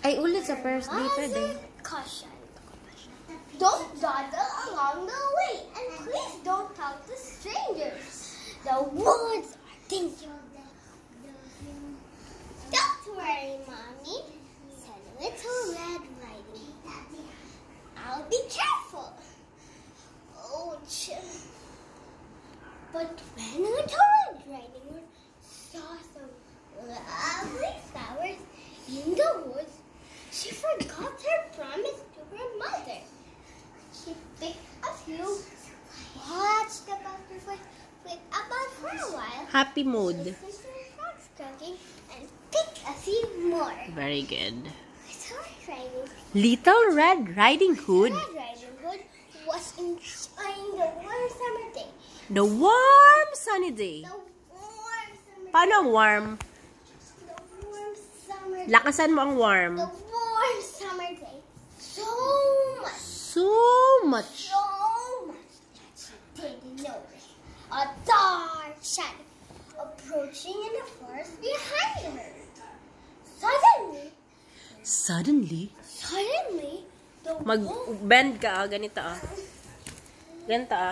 Ay, ulit sa first day, pwede. Caution. Don't dawdle along the way, and please don't talk to strangers. The woods are dangerous. Don't worry, mommy. Said Little Red Riding Hood. I'll be careful. Oh, ch- but when Little Red Riding Hood forgot her promise to her mother. She picked a few, watched the butterflies, went about for a while, Happy mood. the frogs and picked a few more. Very good. Little Little Red Riding Hood. Red Riding Hood was enjoying the warm summer day. The warm sunny day. The warm summer Paano ang warm? The warm summer day. Lakasan mo ang warm. The warm summer day. So much. So much. so much that she didn't notice a dark shadow approaching in the forest behind her. Suddenly, Suddenly, suddenly, mag-bend ka, ah, ganito ah. Ganito ah.